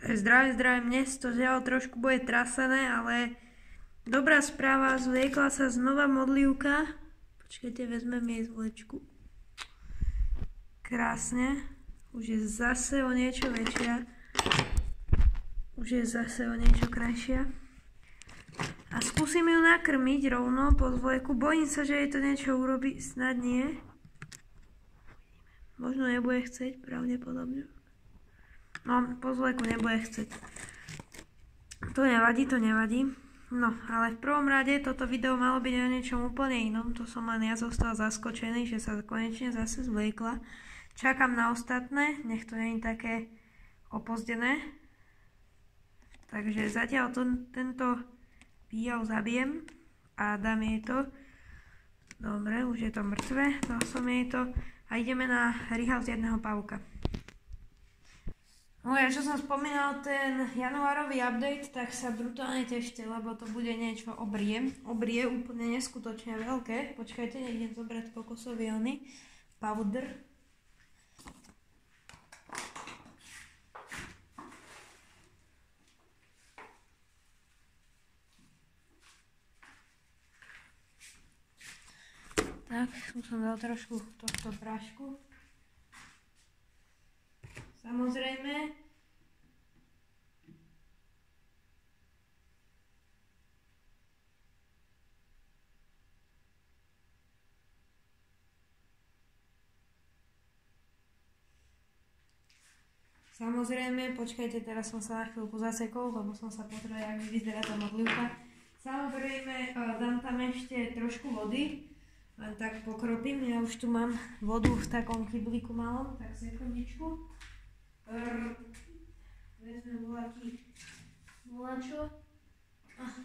Tak zdravím, zdravím, dnes to žiaľ trošku bude trasené, ale dobrá správa, zliekla sa znova modlivka. Počkajte, vezmem jej zvlečku. Krásne. Už je zase o niečo väčšia. Už je zase o niečo krajšia. A skúsim ju nakrmiť rovno po zvleku. Bojím sa, že jej to niečo urobí. Snad nie. Možno nebude chcieť, pravdepodobne. No, po nebude chcieť. To nevadí, to nevadí. No, ale v prvom rade toto video malo byť o niečom úplne inom. To som len ja zostal zaskočený, že sa konečne zase zvliekla. Čakám na ostatné, nech to nie je také opozdené. Takže zatiaľ to, tento výjav zabijem a dám jej to. Dobre, už je to mŕtve, dal som jej to. A ideme na z jedného pavúka. No ja čo som spomínal ten januárový update, tak sa brutálne tešte, lebo to bude niečo obrie. Obrie úplne neskutočne veľké. Počkajte, nejdem zobrať kokosový ony. Powder. Tak, tu som dal trošku tohto prášku. Samozrejme, Samozrejme, počkajte, teraz som sa na chvíľku zasekol, lebo som sa potreboval, jak vyzerá tá modlivka. Samozrejme, e, dám tam ešte trošku vody, len tak pokropím. Ja už tu mám vodu v takom kybliku malom, tak sekundičku. Vezmem voľaký volačo.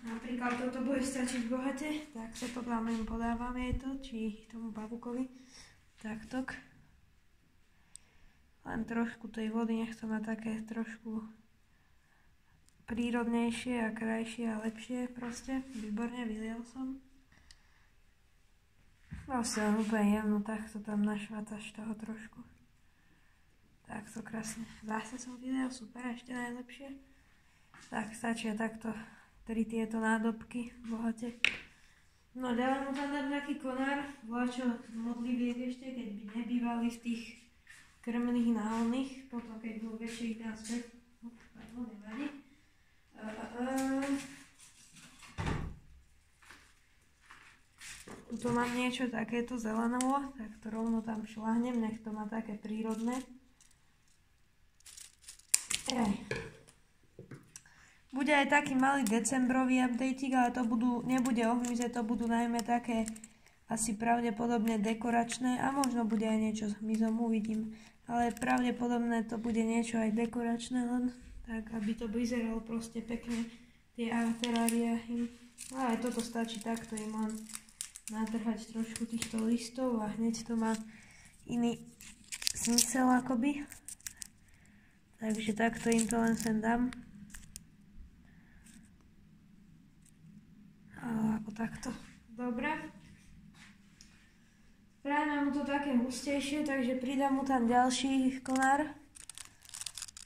Napríklad toto bude stačiť bohate, tak sa to im podávam jej to, či tomu pavukovi. Taktok. Len trošku tej vody, nech to má také trošku prírodnejšie a krajšie a lepšie proste. Výborne, vyliel som. Vlastne úplne jemno, tak to tam našvácaš toho trošku. Tak to krásne. Zase som videl, super, ešte najlepšie. Tak stačia takto tri tieto nádobky bohate. No ďalej mu tam dať taký konár, voľačo modliviek ešte, keď by nebývali v tých krmných náhodných, potom keď budú väčšie ich dám. No, nevadí. Tu mám niečo takéto zelenovo, tak to rovno tam šlahnem, nech to má také prírodné. Bude aj taký malý decembrový update, ale to budú, nebude ohmyze, to budú najmä také asi pravdepodobne dekoračné a možno bude aj niečo s hmyzom, uvidím. Ale pravdepodobne to bude niečo aj dekoračné len, tak aby to vyzeralo proste pekne, tie terária im. No aj toto stačí takto im len natrhať trošku týchto listov a hneď to má iný smysel akoby. Takže takto im to len sem dám. A ako takto. Dobre. Spravíme mu to také hustejšie, takže pridám mu tam ďalší konár.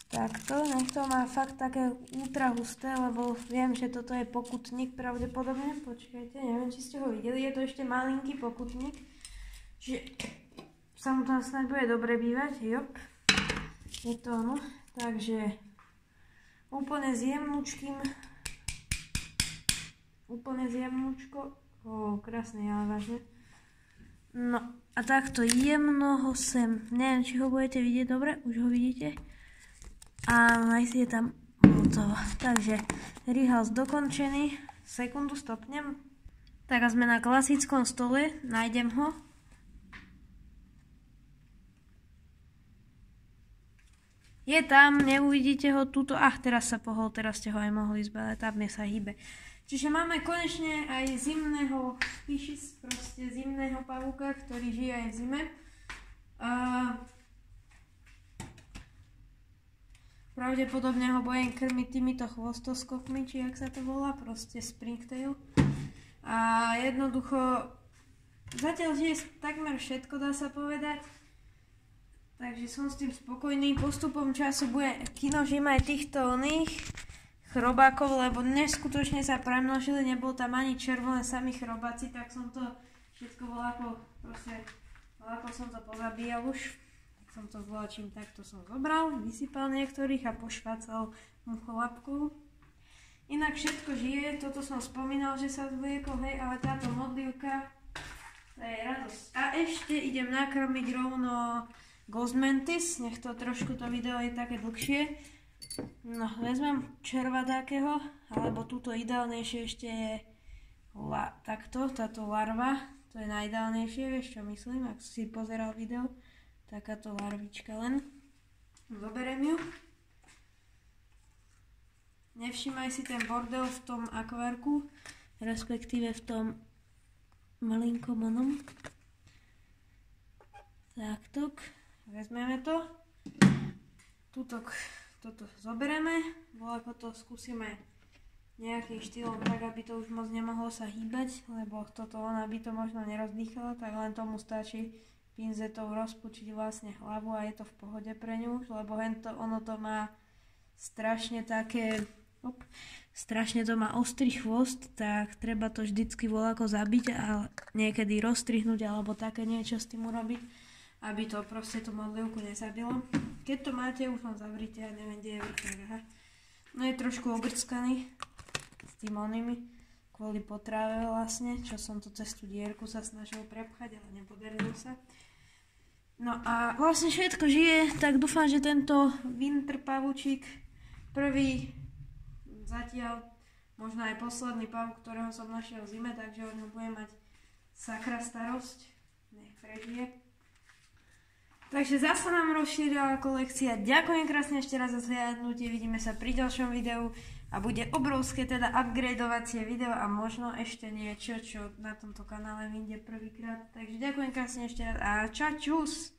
Takto, nech to má fakt také ultra husté, lebo viem, že toto je pokutník pravdepodobne. Počkajte, neviem, či ste ho videli, je to ešte malinký pokutník. Čiže sa mu tam snad bude dobre bývať, jop. Je to ono. Takže úplne zjemnúčkým, úplne zjemnúčko, o, krásne, ale vážne. No a takto jemno ho sem, neviem, či ho budete vidieť dobre, už ho vidíte. A aj si je tam hotovo. Takže rehals dokončený, sekundu stopnem. Tak sme na klasickom stole, nájdem ho. Je tam, neuvidíte ho túto. Ach, teraz sa pohol, teraz ste ho aj mohli zbadať, tam sa hýbe. Čiže máme konečne aj zimného species, proste zimného pavúka, ktorý žije aj v zime. Pravdepodobne ho budem krmiť týmito chvostoskokmi, či jak sa to volá, proste springtail. A jednoducho, zatiaľ žije takmer všetko, dá sa povedať Takže som s tým spokojný. Postupom času bude kinožím aj týchto oných chrobákov, lebo neskutočne sa premnožili, nebol tam ani červené, sami chrobáci, tak som to všetko voľako, proste, voľako som to pozabíjal už. Tak som to zvolačím takto som zobral, vysypal niektorých a pošvácal mucholapkou. Inak všetko žije, toto som spomínal, že sa zvliekol, hej, ale táto modlivka, to je radosť. A ešte idem nakrmiť rovno Gozmentis, nech to trošku to video je také dlhšie. No, vezmem červa takého, alebo túto ideálnejšie ešte je la, takto, táto larva, to je najideálnejšie, vieš čo myslím, ak si pozeral video, takáto larvička len. Zoberiem ju. Nevšímaj si ten bordel v tom akvárku, respektíve v tom malinkom onom. Takto. Vezmeme to. Tuto, toto zoberieme. Voľako to skúsime nejakým štýlom tak, aby to už moc nemohlo sa hýbať, lebo toto ona by to možno nerozdýchala, tak len tomu stačí pinzetou rozpučiť vlastne hlavu a je to v pohode pre ňu, lebo to, ono to má strašne také, op, strašne to má ostrý chvost, tak treba to vždycky voľako zabiť a niekedy rozstrihnúť alebo také niečo s tým urobiť aby to proste tú modlivku nezabilo. Keď to máte, už len zavrite, ja neviem, kde je vrchák, aha. No je trošku obrckaný s tým onými, kvôli potrave vlastne, čo som tu cez tú dierku sa snažil prepchať, ale nepodarilo sa. No a vlastne všetko žije, tak dúfam, že tento winter pavučík, prvý zatiaľ možno aj posledný pav, ktorého som našiel v zime, takže o ňom budem mať sakra starosť. Nech prežije. Takže zase nám rozšírila kolekcia. Ďakujem krásne ešte raz za zhľadnutie. Vidíme sa pri ďalšom videu a bude obrovské teda upgradeovacie video a možno ešte niečo, čo na tomto kanále vyjde prvýkrát. Takže ďakujem krásne ešte raz a čačus!